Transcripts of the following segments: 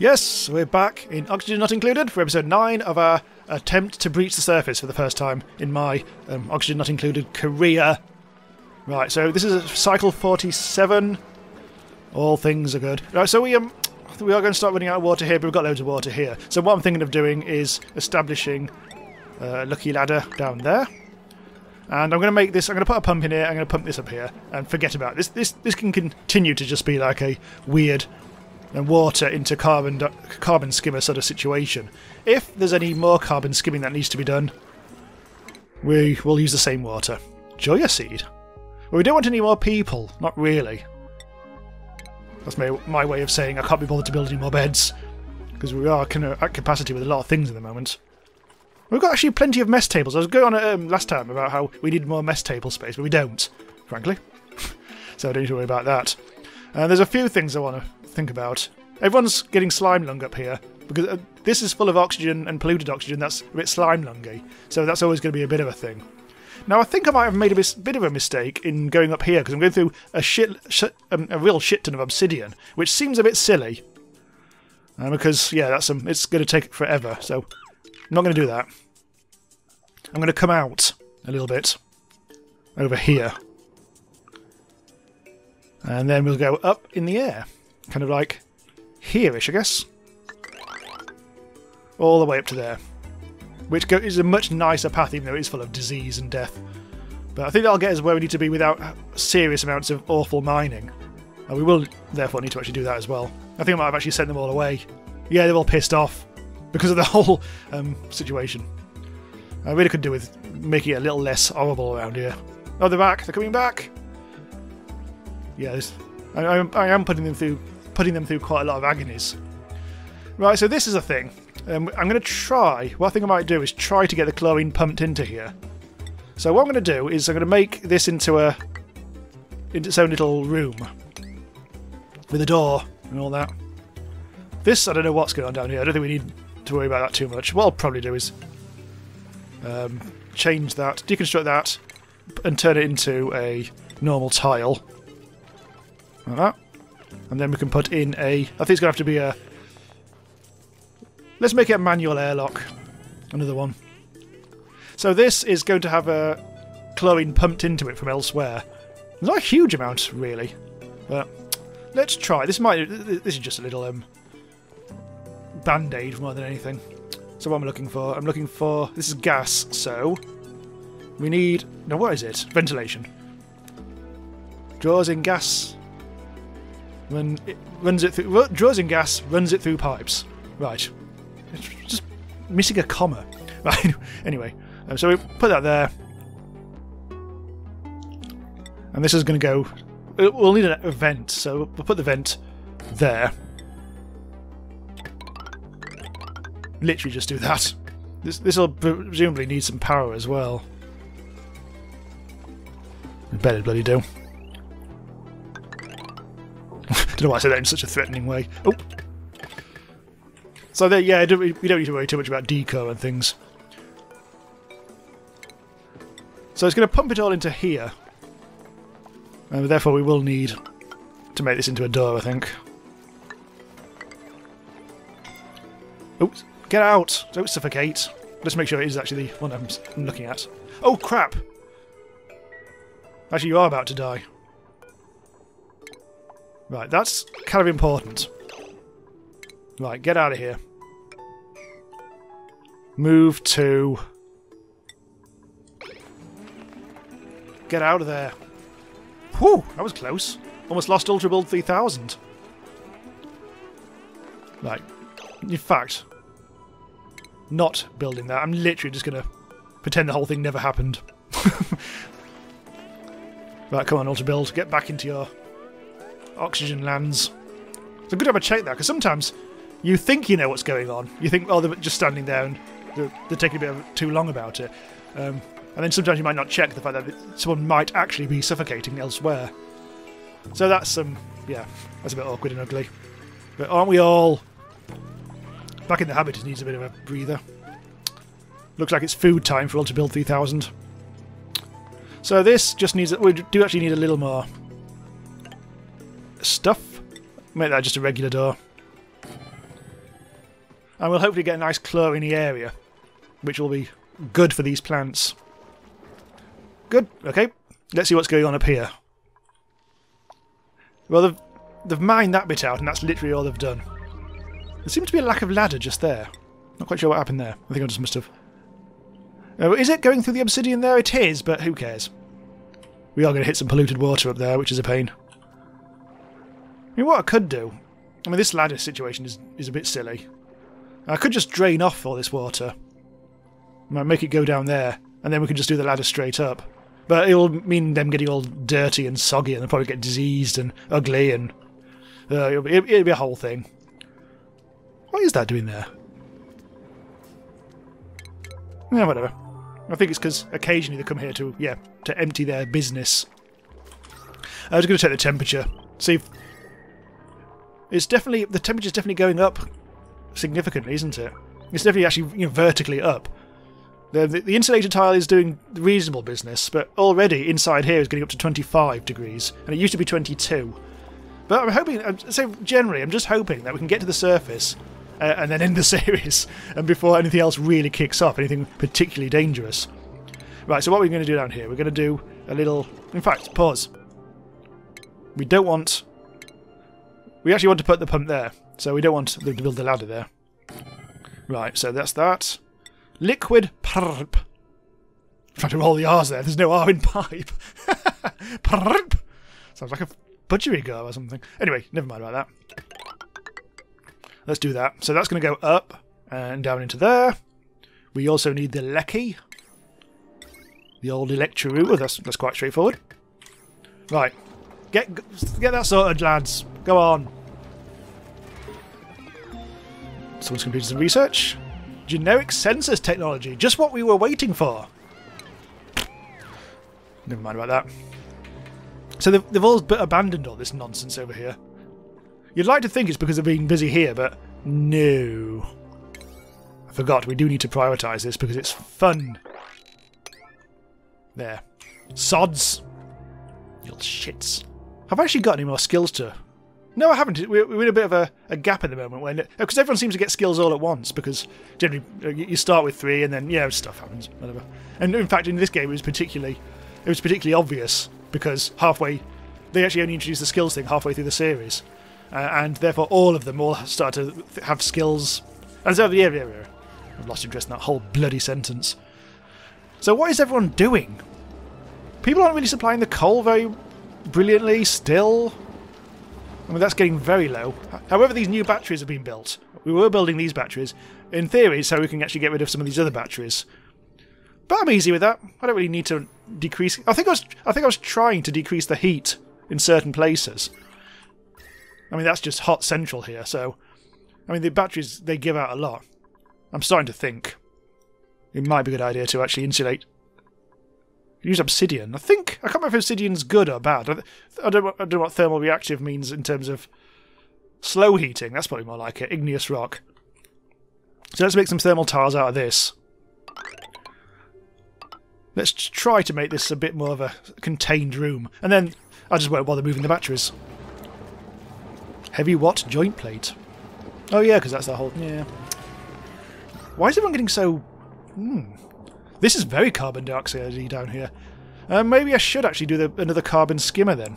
Yes, we're back in Oxygen Not Included for episode 9 of our attempt to breach the surface for the first time in my um, Oxygen Not Included career. Right, so this is cycle 47. All things are good. Right, so we um we are going to start running out of water here, but we've got loads of water here. So what I'm thinking of doing is establishing a lucky ladder down there. And I'm going to make this. I'm going to put a pump in here. I'm going to pump this up here, and forget about it. this. This this can continue to just be like a weird and water into carbon carbon skimmer sort of situation. If there's any more carbon skimming that needs to be done, we will use the same water. Joya seed. Well, we don't want any more people. Not really. That's my, my way of saying I can't be bothered to build any more beds. Because we are kind of at capacity with a lot of things at the moment. We've got actually plenty of mess tables. I was going on um, last time about how we need more mess table space, but we don't, frankly. so I don't need to worry about that. Uh, there's a few things I want to think about. Everyone's getting slime lung up here because uh, this is full of oxygen and polluted oxygen that's a bit slime lungy, so that's always going to be a bit of a thing. Now I think I might have made a bit of a mistake in going up here because I'm going through a shit, shit um, a real shit ton of obsidian, which seems a bit silly. Uh, because yeah, that's um, it's going to take forever, so I'm not going to do that. I'm going to come out a little bit over here. And then we'll go up in the air. Kind of like here-ish, I guess. All the way up to there. Which is a much nicer path, even though it is full of disease and death. But I think that'll get us where we need to be without serious amounts of awful mining. And we will, therefore, need to actually do that as well. I think I might have actually sent them all away. Yeah, they're all pissed off because of the whole um, situation. I really could do with making it a little less horrible around here. Oh, they're back! They're coming back! Yes, I, I, I am putting them through putting them through quite a lot of agonies. Right, so this is a thing. Um, I'm going to try. What I think I might do is try to get the chlorine pumped into here. So what I'm going to do is I'm going to make this into a into its own little room with a door and all that. This I don't know what's going on down here. I don't think we need to worry about that too much. What I'll probably do is um, change that, deconstruct that, and turn it into a normal tile. Like that. And then we can put in a... I think it's going to have to be a... Let's make it a manual airlock. Another one. So this is going to have a chlorine pumped into it from elsewhere. Not a huge amount, really. But let's try. This might... This is just a little um, band-aid more than anything. So what am I looking for? I'm looking for... This is gas, so... We need... No, what is it? Ventilation. Draws in gas when it runs it through, draws in gas, runs it through pipes. Right. It's just missing a comma. Right. anyway, um, so we put that there. And this is going to go. We'll need a vent, so we'll put the vent there. Literally just do that. This this will presumably need some power as well. Better bloody do. Don't know why I said that in such a threatening way. Oh. So there, yeah, we don't need to worry too much about deco and things. So it's going to pump it all into here. And therefore we will need to make this into a door, I think. Oops, get out! Don't suffocate. Let's make sure it is actually the one I'm looking at. Oh, crap! Actually, you are about to die. Right, that's kind of important. Right, get out of here. Move to... Get out of there. Whew, that was close. Almost lost Ultra Build 3000. Right, in fact, not building that. I'm literally just going to pretend the whole thing never happened. right, come on, Ultra Build, get back into your oxygen lands. It's a good time to check that, because sometimes you think you know what's going on. You think, oh, they're just standing there and they're, they're taking a bit of, too long about it. Um, and then sometimes you might not check the fact that someone might actually be suffocating elsewhere. So that's, um, yeah, that's a bit awkward and ugly. But aren't we all... Back in the habit? It needs a bit of a breather. Looks like it's food time for Ultra Build 3000. So this just needs... We do actually need a little more stuff. Make that just a regular door. And we'll hopefully get a nice chlorine area, which will be good for these plants. Good, okay. Let's see what's going on up here. Well, they've, they've mined that bit out, and that's literally all they've done. There seems to be a lack of ladder just there. Not quite sure what happened there. I think I just must have... Oh, is it going through the obsidian there? It is, but who cares? We are going to hit some polluted water up there, which is a pain. Mean, what I could do... I mean, this ladder situation is, is a bit silly. I could just drain off all this water. Might make it go down there, and then we can just do the ladder straight up. But it'll mean them getting all dirty and soggy, and they'll probably get diseased and ugly, and uh, it'll, be, it'll be a whole thing. What is that doing there? Yeah, whatever. I think it's because occasionally they come here to, yeah, to empty their business. I was going to take the temperature. See if... It's definitely... The temperature's definitely going up significantly, isn't it? It's definitely actually you know, vertically up. The, the, the insulated tile is doing reasonable business, but already inside here is getting up to 25 degrees, and it used to be 22. But I'm hoping, so generally, I'm just hoping that we can get to the surface uh, and then end the series, and before anything else really kicks off, anything particularly dangerous. Right, so what we're going to do down here, we're going to do a little... In fact, pause. We don't want... We actually want to put the pump there, so we don't want to build the ladder there. Right, so that's that. Liquid pipe. trying to roll the R's there. There's no R in pipe. pipe. Sounds like a butchery girl or something. Anyway, never mind about that. Let's do that. So that's going to go up and down into there. We also need the lecky. The old Electroroo. That's, that's quite straightforward. Right. Get, get that sorted, lads. Go on. Someone's completed some research. Generic sensors technology, just what we were waiting for. Never mind about that. So they've, they've all abandoned all this nonsense over here. You'd like to think it's because of being busy here, but no. I forgot, we do need to prioritise this because it's fun. There. Sods. Little shits. Have I actually got any more skills to no, I haven't. We're, in a bit of a, a gap at the moment when because everyone seems to get skills all at once because generally uh, you start with three and then yeah stuff happens whatever. And in fact, in this game, it was particularly it was particularly obvious because halfway they actually only introduced the skills thing halfway through the series, uh, and therefore all of them all start to have skills. And so yeah, yeah, yeah. I've lost interest in that whole bloody sentence. So what is everyone doing? People aren't really supplying the coal very brilliantly still. I mean, that's getting very low. However, these new batteries have been built. We were building these batteries, in theory, so we can actually get rid of some of these other batteries. But I'm easy with that. I don't really need to decrease. I think I was. I think I was trying to decrease the heat in certain places. I mean, that's just hot central here. So, I mean, the batteries they give out a lot. I'm starting to think it might be a good idea to actually insulate use obsidian. I think I can't remember if obsidian's good or bad. I, I, don't. I don't know what thermal reactive means in terms of slow heating. That's probably more like it. Igneous rock. So let's make some thermal tiles out of this. Let's try to make this a bit more of a contained room, and then I just won't bother moving the batteries. Heavy watt joint plate. Oh yeah, because that's the whole yeah. Why is everyone getting so? Hmm. This is very carbon dioxide down here. Uh, maybe I should actually do the, another carbon skimmer then.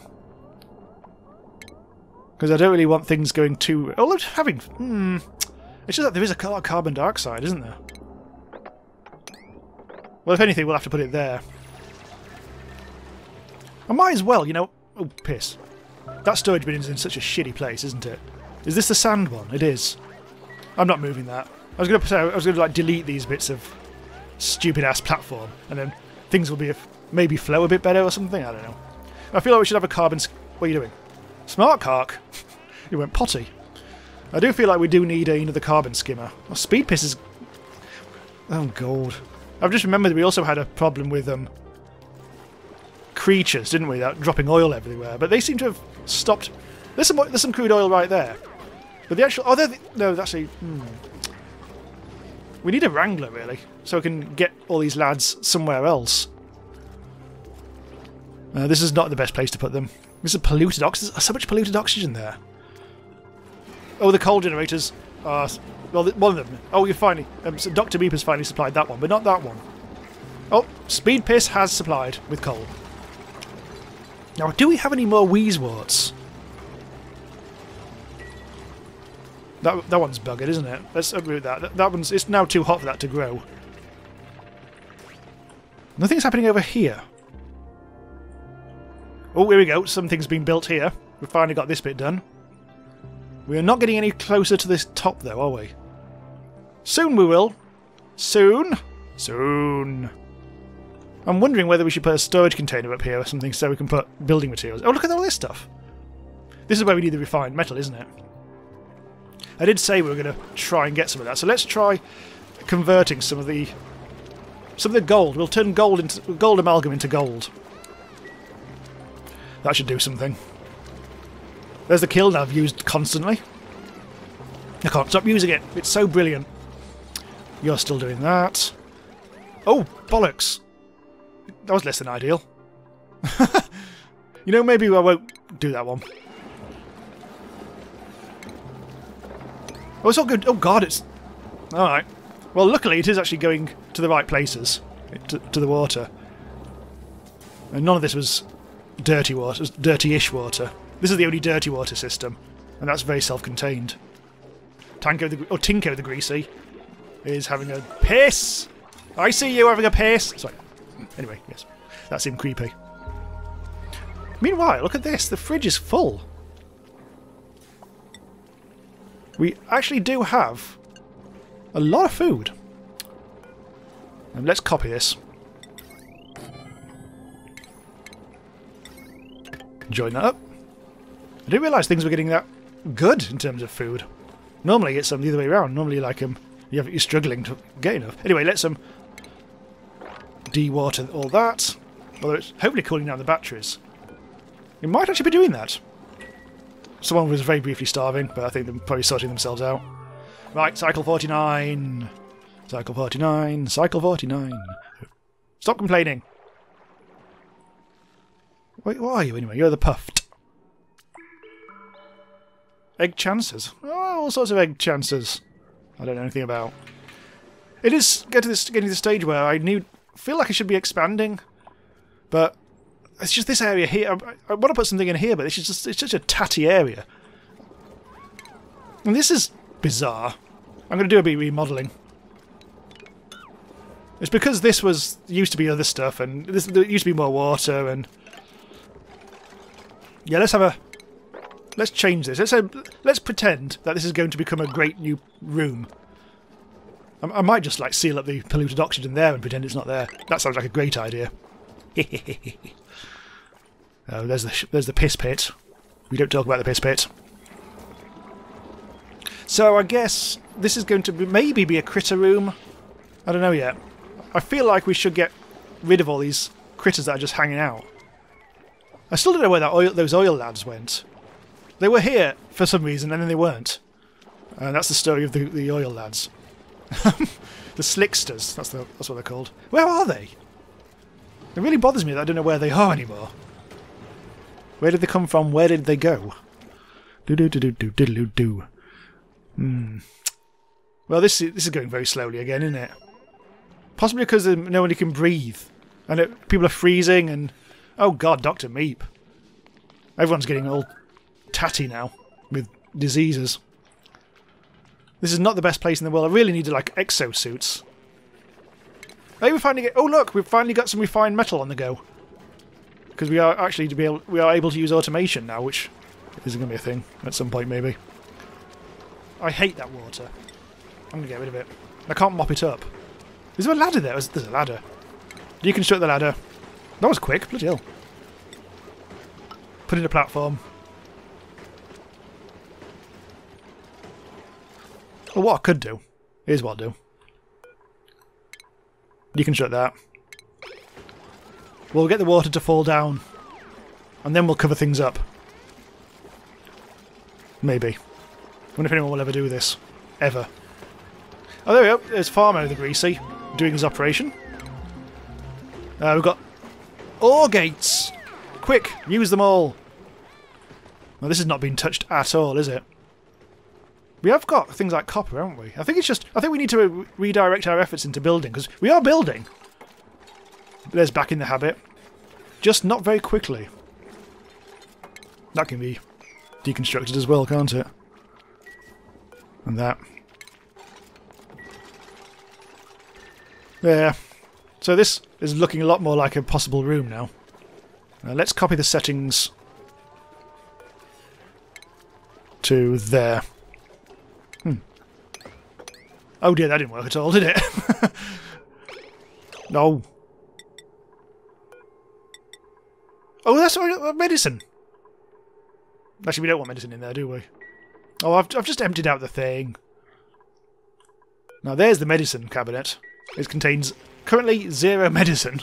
Because I don't really want things going too... Oh, having... Hmm... It's just that there is a lot of carbon dioxide, isn't there? Well, if anything, we'll have to put it there. I might as well, you know... Oh, piss. That storage bin is in such a shitty place, isn't it? Is this the sand one? It is. I'm not moving that. I was going to I was going to like delete these bits of stupid ass platform, and then things will be maybe flow a bit better or something. I don't know. I feel like we should have a carbon. what are you doing? Smart cark. you went potty. I do feel like we do need another carbon skimmer. Oh, speed piss is. Oh god. I've just remembered we also had a problem with um creatures, didn't we? That dropping oil everywhere, but they seem to have stopped. There's some there's some crude oil right there, but the actual oh the, no, that's a. Hmm. We need a wrangler really so I can get all these lads somewhere else. Uh, this is not the best place to put them. This is polluted oxygen. There's so much polluted oxygen there. Oh, the coal generators. Uh, well, one of them. Oh, you finally. Um, so Dr. Meep has finally supplied that one, but not that one. Oh, Speed Piss has supplied with coal. Now, do we have any more Wheezeworts? That, that one's buggered, isn't it? Let's uproot that. that. That one's... It's now too hot for that to grow. Nothing's happening over here. Oh, here we go. Something's been built here. We've finally got this bit done. We are not getting any closer to this top, though, are we? Soon we will. Soon. Soon. I'm wondering whether we should put a storage container up here or something so we can put building materials. Oh, look at all this stuff. This is where we need the refined metal, isn't it? I did say we were going to try and get some of that, so let's try converting some of the some of the gold. We'll turn gold into gold amalgam into gold. That should do something. There's the kiln I've used constantly. I can't stop using it. It's so brilliant. You're still doing that. Oh, bollocks. That was less than ideal. you know, maybe I won't do that one. Oh, it's all good. Oh, God, it's... Alright. Well, luckily it is actually going to the right places. To, to the water. And none of this was dirty water. dirty-ish water. This is the only dirty water system. And that's very self-contained. Tanko the... Oh, Tinko the Greasy is having a piss! I see you having a piss! Sorry. Anyway, yes. That seemed creepy. Meanwhile, look at this. The fridge is full. We actually do have a lot of food. And let's copy this. Join that up. I didn't realise things were getting that good in terms of food. Normally it's um, the other way around. Normally like um, you're struggling to get enough. Anyway, let's um, de-water all that. Although it's hopefully cooling down the batteries. It might actually be doing that. Someone was very briefly starving, but I think they're probably sorting themselves out. Right, cycle 49. Cycle 49. Cycle 49. Stop complaining. Wait, what are you anyway? You're the Puft. Egg chances. Oh, all sorts of egg chances. I don't know anything about. It is getting to this getting to the stage where I need feel like I should be expanding, but it's just this area here. I, I want to put something in here, but it's just it's such a tatty area. And this is bizarre. I'm going to do a bit remodeling. It's because this was used to be other stuff, and this, there used to be more water, and yeah, let's have a let's change this. Let's have, let's pretend that this is going to become a great new room. I, I might just like seal up the polluted oxygen there and pretend it's not there. That sounds like a great idea. oh, there's the there's the piss pit. We don't talk about the piss pit. So I guess this is going to be, maybe be a critter room. I don't know yet. I feel like we should get rid of all these critters that are just hanging out. I still don't know where that oil, those oil lads went. They were here for some reason, and then they weren't. And that's the story of the, the oil lads. the slicksters, that's, the, that's what they're called. Where are they? It really bothers me that I don't know where they are anymore. Where did they come from? Where did they go? Do do do do do do do do. Hmm. Well, this is, this is going very slowly again, isn't it? Possibly because nobody can breathe, and it, people are freezing, and oh god, Doctor Meep. Everyone's getting all tatty now with diseases. This is not the best place in the world. I really need like exosuits. Maybe finally get. Oh look, we've finally got some refined metal on the go. Because we are actually to be able, we are able to use automation now, which is going to be a thing at some point maybe. I hate that water. I'm going to get rid of it. I can't mop it up. Is there a ladder there? There's a ladder. Deconstruct the ladder. That was quick. Bloody hell. Put in a platform. Well, what I could do. Here's what I'll do. You can shut that. We'll get the water to fall down. And then we'll cover things up. Maybe wonder if anyone will ever do this. Ever. Oh, there we go. There's Farmo the Greasy doing his operation. Uh, we've got OR gates. Quick, use them all. Well, this has not been touched at all, is it? We have got things like copper, haven't we? I think it's just. I think we need to re- redirect our efforts into building because we are building. There's back in the habit, just not very quickly. That can be deconstructed as well, can't it? And that. There. So this is looking a lot more like a possible room now. Let's copy the settings to there. Hmm. Oh dear, that didn't work at all, did it? no. Oh, that's uh, medicine. Actually, we don't want medicine in there, do we? Oh, I've, I've just emptied out the thing. Now, there's the medicine cabinet. It contains currently zero medicine.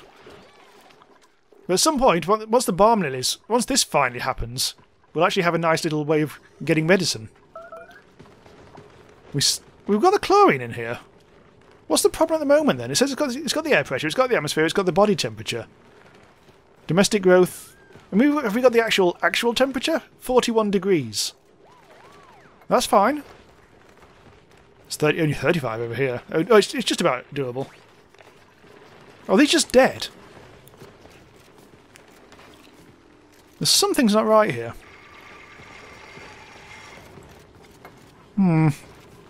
But at some point, once the balm lilies, once this finally happens, we'll actually have a nice little way of getting medicine. We, we've got the chlorine in here. What's the problem at the moment then? It says it's got, it's got the air pressure, it's got the atmosphere, it's got the body temperature. Domestic growth. I mean, have we got the actual actual temperature? 41 degrees. That's fine. It's 30, only 35 over here. Oh, it's, it's just about doable. Oh, they're just dead. There's something's not right here. Hmm.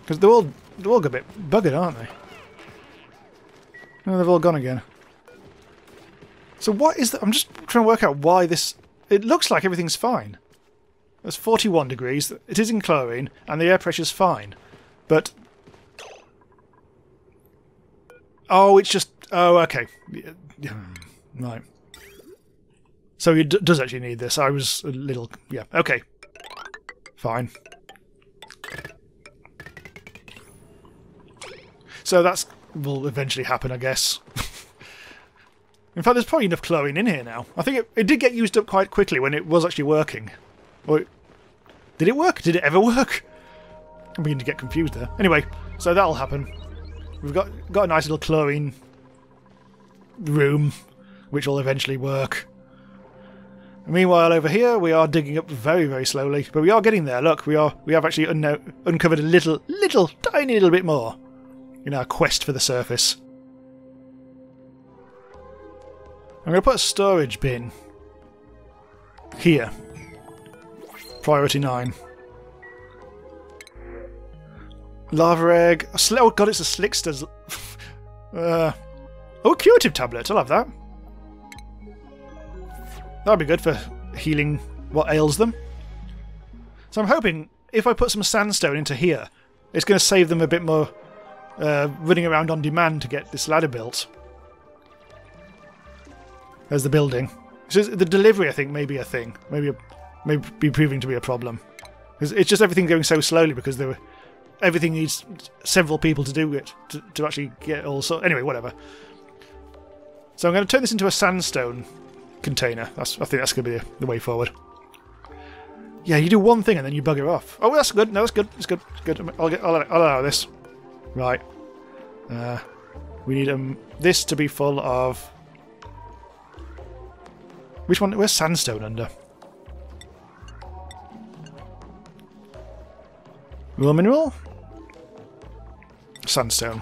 Because they're all, they're all a bit buggered, aren't they? No, they've all gone again. So what is that? I'm just trying to work out why this... It looks like everything's fine. It's 41 degrees. It is in chlorine, and the air pressure's fine. But... Oh, it's just... Oh, okay. Hmm, right. So he does actually need this. I was a little... Yeah, okay. Fine. So that's will eventually happen, I guess. in fact, there's probably enough chlorine in here now. I think it, it did get used up quite quickly when it was actually working. Did it work? Did it ever work? I'm beginning to get confused there. Anyway, so that'll happen. We've got got a nice little chlorine room, which will eventually work. Meanwhile, over here we are digging up very, very slowly, but we are getting there. Look, we are we have actually un uncovered a little, little, tiny little bit more in our quest for the surface. I'm going to put a storage bin here. Priority 9. Lava egg. Oh god, it's a Slickster's. uh, oh, curative tablet. I love that. That'd be good for healing what ails them. So I'm hoping if I put some sandstone into here, it's going to save them a bit more uh, running around on demand to get this ladder built. There's the building. So the delivery, I think, may be a thing. Maybe, a, may be proving to be a problem. Because it's just everything going so slowly because there were, everything needs several people to do it to, to actually get all so. Anyway, whatever. So I'm going to turn this into a sandstone container. That's I think that's going to be the, the way forward. Yeah, you do one thing and then you bugger off. Oh, that's good. No, that's good. It's good. It's good. I'll, get, I'll, I'll allow this. Right. Uh, we need um, this to be full of... Which one? Where's sandstone under? Raw mineral? Sandstone.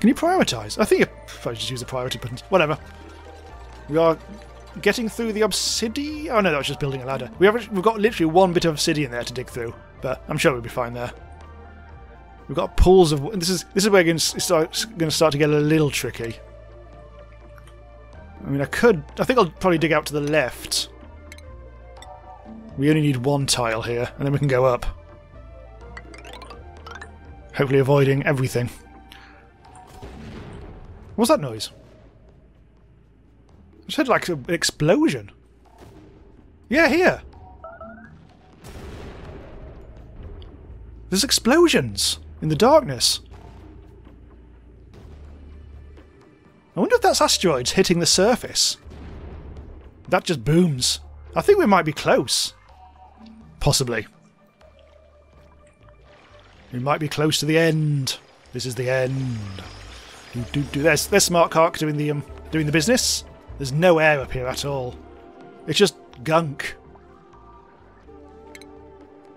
Can you prioritise? I think you probably just use the priority button. Whatever. We are getting through the obsidian. Oh no, that was just building a ladder. We have we've got literally one bit of obsidian there to dig through, but I'm sure we'll be fine there. We've got pools of. This is this is where it's going to start to get a little tricky. I mean, I could. I think I'll probably dig out to the left. We only need one tile here, and then we can go up. Hopefully, avoiding everything. What's that noise? I heard like an explosion. Yeah, here. There's explosions in the darkness. I wonder if that's asteroids hitting the surface. That just booms. I think we might be close. Possibly. We might be close to the end. This is the end. Do, do, do. There's, there's Smart Cark doing the um, doing the business. There's no air up here at all. It's just gunk.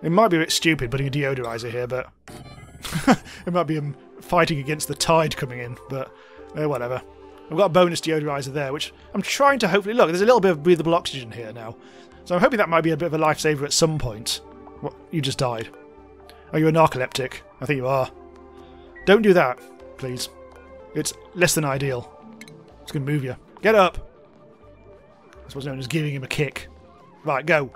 It might be a bit stupid putting a deodorizer here, but it might be um, fighting against the tide coming in, but uh, whatever. I've got a bonus deodorizer there, which I'm trying to hopefully... Look, there's a little bit of breathable oxygen here now. So I'm hoping that might be a bit of a lifesaver at some point. What? You just died. Are you a narcoleptic? I think you are. Don't do that, please. It's less than ideal. It's going to move you. Get up! That's what's known as giving him a kick. Right, go.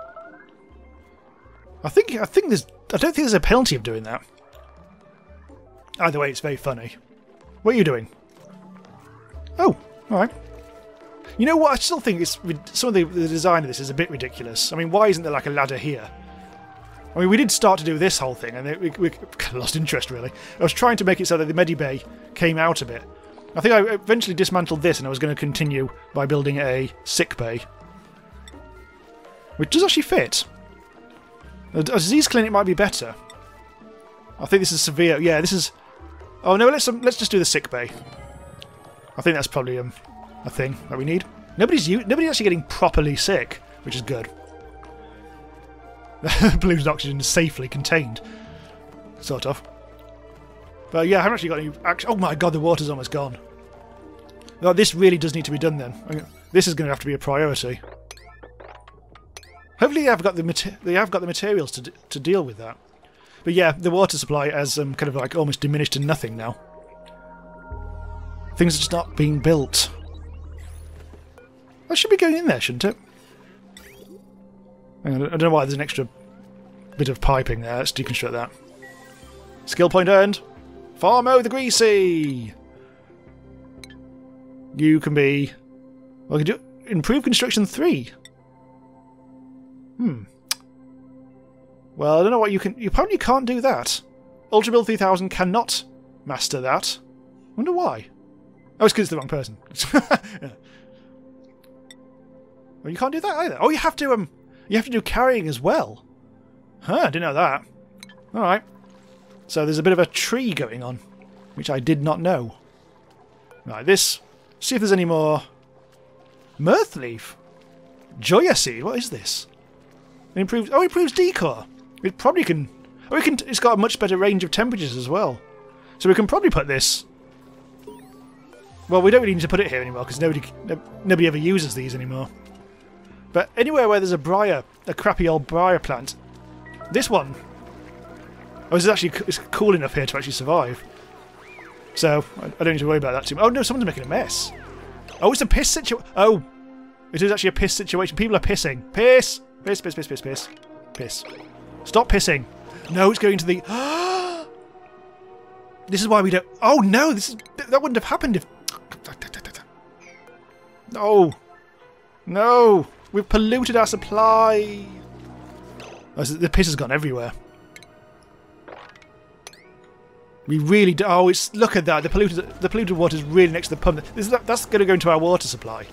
I think I think there's I don't think there's a penalty of doing that. Either way, it's very funny. What are you doing? Oh, alright. You know what? I still think it's some of the, the design of this is a bit ridiculous. I mean, why isn't there like a ladder here? I mean, we did start to do this whole thing, and we, we lost interest really. I was trying to make it so that the medibay came out a bit. I think I eventually dismantled this, and I was going to continue by building a sick bay, which does actually fit. A disease clinic might be better. I think this is severe. Yeah, this is. Oh no, let's um, let's just do the sick bay. I think that's probably um, a thing that we need. Nobody's nobody's actually getting properly sick, which is good. Polluted oxygen is safely contained, sort of. But yeah, I haven't actually got any. Action. Oh my god, the water's almost gone. This really does need to be done then. I mean, this is going to have to be a priority. Hopefully, they have got the they have got the materials to to deal with that. But yeah, the water supply has um, kind of like almost diminished to nothing now. Things are just not being built. That should be going in there, shouldn't it? I don't know why there's an extra bit of piping there. Let's deconstruct that. Skill point earned. Farmo the Greasy! You can be... Well, can do improve construction 3. Hmm. Well, I don't know what you can... You apparently can't do that. Ultra Build 3000 cannot master that. wonder why. Oh, it's because it's the wrong person. yeah. Well, you can't do that either. Oh, you have to um, you have to do carrying as well. Huh? I didn't know that. All right. So there's a bit of a tree going on, which I did not know. Right, this. See if there's any more. Mirth leaf. Joya seed. What is this? It improves. Oh, it improves decor. It probably can. Oh, it can. It's got a much better range of temperatures as well. So we can probably put this well, we don't really need to put it here anymore because nobody nobody ever uses these anymore. But anywhere where there's a briar, a crappy old briar plant, this one, oh, it's actually it's cool enough here to actually survive. So I don't need to worry about that too much. Oh no, someone's making a mess. Oh, it's a piss situation. Oh, it is actually a piss situation. People are pissing. Piss, piss, piss, piss, piss, piss, piss. Stop pissing. No, it's going to the. this is why we don't. Oh no, this is that wouldn't have happened if no! No! We've polluted our supply! Oh, the piss has gone everywhere. We really do. Oh, it's look at that. The polluted the polluted water is really next to the pump. This, that's going to go into our water supply.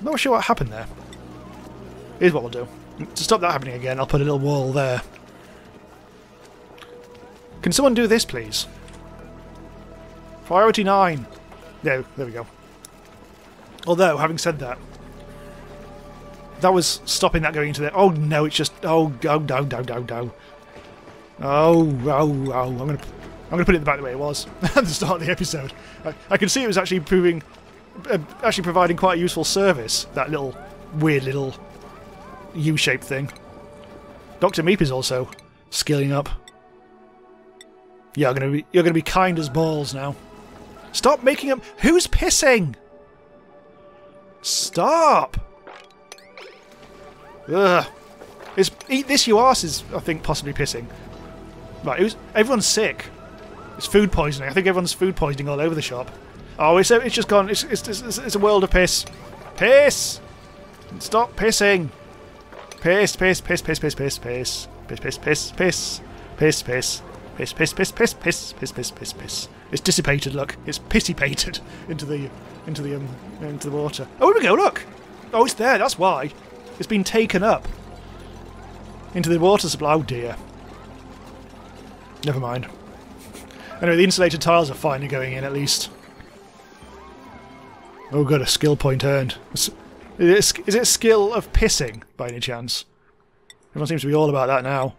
I'm not sure what happened there. Here's what we'll do. To stop that happening again, I'll put a little wall there. Can someone do this, please? Priority 9. No, there we go. Although, having said that, that was stopping that going into there. Oh no, it's just oh go no no no no. Oh oh oh! I'm gonna I'm gonna put it back the way it was at the start of the episode. I, I can see it was actually proving, uh, actually providing quite a useful service. That little weird little U-shaped thing. Doctor Meep is also skilling up. I'm gonna be you're gonna be kind as balls now. Stop making them. Who's pissing? Stop! Ugh. It's, eat this, you arse is, I think, possibly pissing. Right, was, everyone's sick. It's food poisoning. I think everyone's food poisoning all over the shop. Oh, it's, it's just gone. It's, it's, it's, it's a world of piss. Piss! Stop pissing! Piss, piss, piss, piss, piss, piss, piss. Piss, piss, piss, piss. Piss, piss. Piss, piss, piss, piss, piss, piss, piss, piss, piss. It's dissipated, look. It's pissipated into the into the um, into the water. Oh, here we go, look! Oh, it's there, that's why. It's been taken up into the water supply. Oh dear. Never mind. Anyway, the insulated tiles are finally going in, at least. Oh good, a skill point earned. Is it, skill of pissing, by any chance? Everyone seems to be all about that now.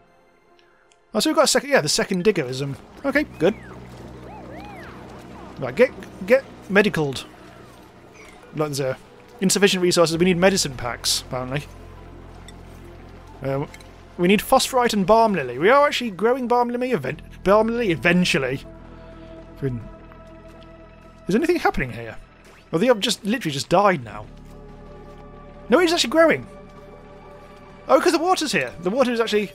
Oh, so we've got a second. Yeah, the second digger is um. Okay, good. Right, get get medicaled. There's insufficient resources. We need medicine packs apparently. Uh, we need phosphorite and balm lily. We are actually growing balm lily, event balm lily eventually. Is anything happening here? Well, they have just literally just died now. No, it's actually growing. Oh, because the water's here. The water is actually...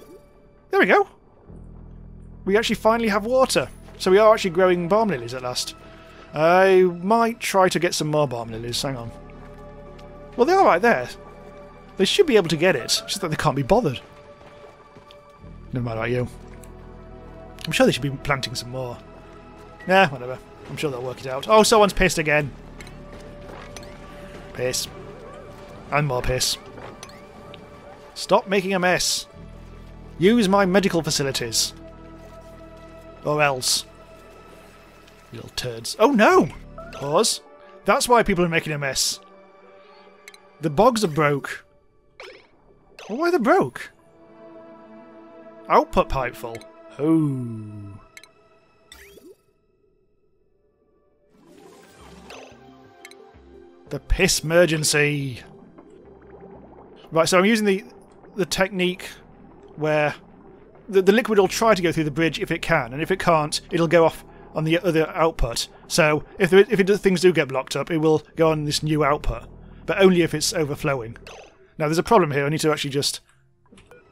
There we go. We actually finally have water. So we are actually growing balm lilies at last. I might try to get some more balm lilies. Hang on. Well, they are right there. They should be able to get it. It's just that they can't be bothered. Never mind about you. I'm sure they should be planting some more. Nah, whatever. I'm sure they'll work it out. Oh, someone's pissed again. Piss. And more piss. Stop making a mess. Use my medical facilities. Or else. Little turds. Oh no! Pause. That's why people are making a mess. The bogs are broke. Well, why are they broke? Output pipe full. Oh. The piss emergency. Right, so I'm using the the technique where the, the liquid will try to go through the bridge if it can, and if it can't, it'll go off on the other output. So if there, if it, things do get blocked up, it will go on this new output, but only if it's overflowing. Now there's a problem here. I need to actually just.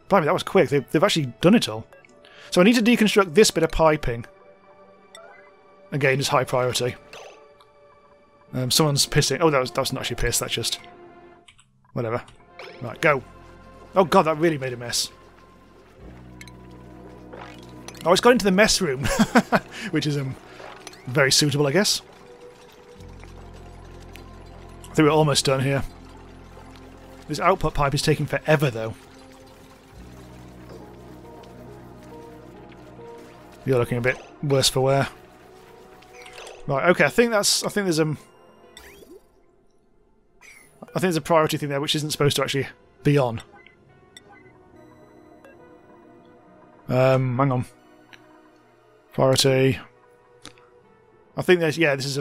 Blimey, that was quick. They've, they've actually done it all. So I need to deconstruct this bit of piping. Again, it's high priority. Um, someone's pissing. Oh, that was, that was not actually piss. That's just whatever. Right, go. Oh god, that really made a mess. Oh, it's got into the mess room, which is um, very suitable, I guess. I think we're almost done here. This output pipe is taking forever, though. You're looking a bit worse for wear. Right, okay, I think that's... I think there's um... I think there's a priority thing there which isn't supposed to actually be on. Um, hang on. Priority. I think there's yeah. This is.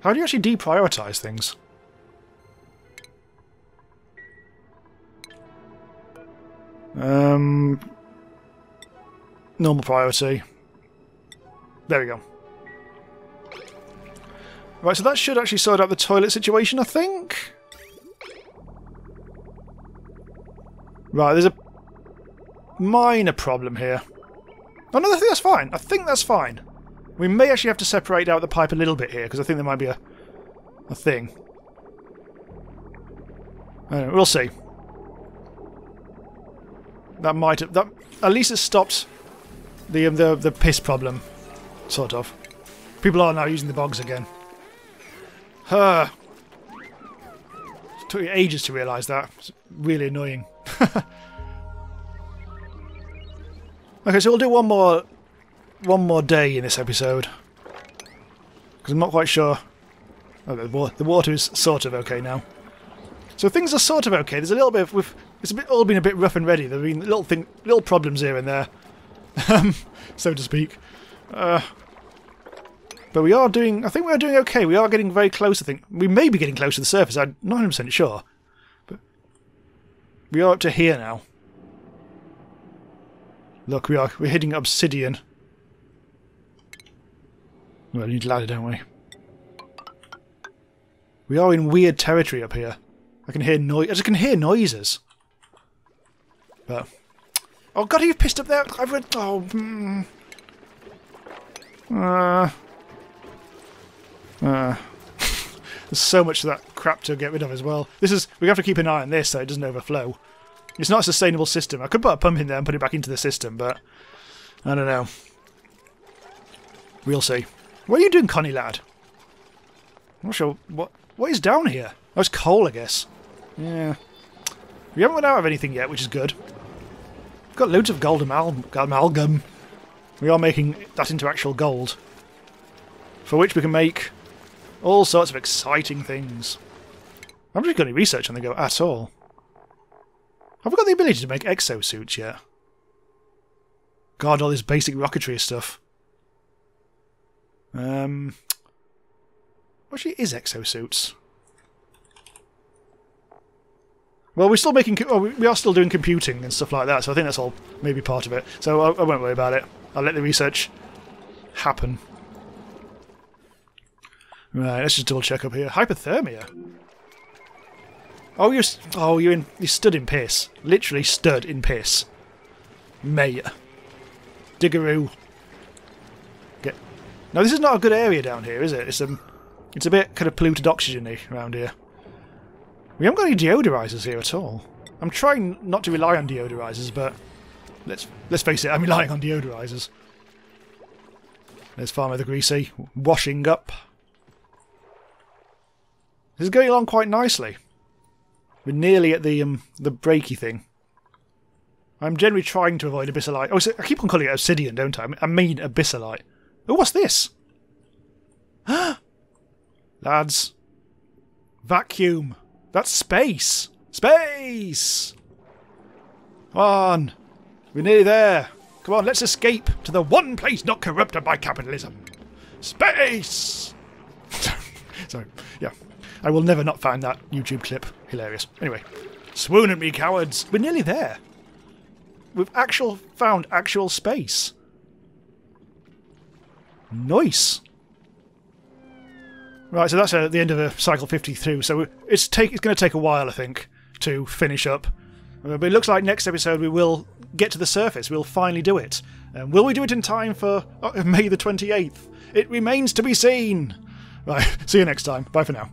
How do you actually deprioritize things? Um. Normal priority. There we go. Right, so that should actually sort out the toilet situation, I think. Right, there's a minor problem here. Oh no, I think that's fine. I think that's fine. We may actually have to separate out the pipe a little bit here, because I think there might be a, a thing. We'll see. That might have... That, at least it stopped the, um, the, the piss problem. Sort of. People are now using the bogs again. Huh. It took me ages to realise that. It's really annoying. Okay, so we'll do one more one more day in this episode. Because I'm not quite sure. Oh, the water is sort of okay now. So things are sort of okay. There's a little bit of... We've, it's bit, all been a bit rough and ready. There have been little thing, little problems here and there. Um, so to speak. Uh, but we are doing... I think we are doing okay. We are getting very close, I think. We may be getting close to the surface. I'm not 100% sure. But we are up to here now. Look, we are we're hitting obsidian. Well, we need ladder, don't we? We are in weird territory up here. I can hear noise. I can hear noises. But oh god, you've pissed up there. I've read. Oh. Mm. Uh. Uh. There's so much of that crap to get rid of as well. This is we have to keep an eye on this so it doesn't overflow. It's not a sustainable system. I could put a pump in there and put it back into the system, but I don't know. We'll see. What are you doing, Connie lad? I'm not sure. What What is down here? Oh, it's coal, I guess. Yeah. We haven't run out of anything yet, which is good. We've got loads of gold amal amalgam. We are making that into actual gold. For which we can make all sorts of exciting things. I haven't really got any research on the go at all. Have we got the ability to make exosuits yet? God, all this basic rocketry stuff. Um, actually, is exosuits. Well, we're still making. Oh, we are still doing computing and stuff like that, so I think that's all maybe part of it. So I, I won't worry about it. I'll let the research happen. Right, let's just double check up here. Hypothermia. Oh, you're oh you're in you stood in piss. Literally stood in piss, mate. Diggeroo. Get. Now this is not a good area down here, is it? It's um, it's a bit kind of polluted oxygeny around here. We haven't got any deodorizers here at all. I'm trying not to rely on deodorizers, but let's let's face it, I'm relying on deodorizers. There's Farmer the Greasy, washing up. This is going along quite nicely. We're nearly at the um, the breaky thing. I'm generally trying to avoid abyssalite. Oh, so I keep on calling it obsidian, don't I? I mean abyssalite. Oh, what's this? Lads. Vacuum. That's space! Space! Come on! We're nearly there. Come on, let's escape to the one place not corrupted by capitalism. Space! Sorry, yeah. I will never not find that YouTube clip hilarious. Anyway, swoon at me, cowards! We're nearly there. We've actual found actual space. Nice. Right, so that's uh, the end of a cycle 52. So it's take it's going to take a while, I think, to finish up. Uh, but it looks like next episode we will get to the surface. We'll finally do it. Um, will we do it in time for uh, May the 28th? It remains to be seen. Right, see you next time. Bye for now.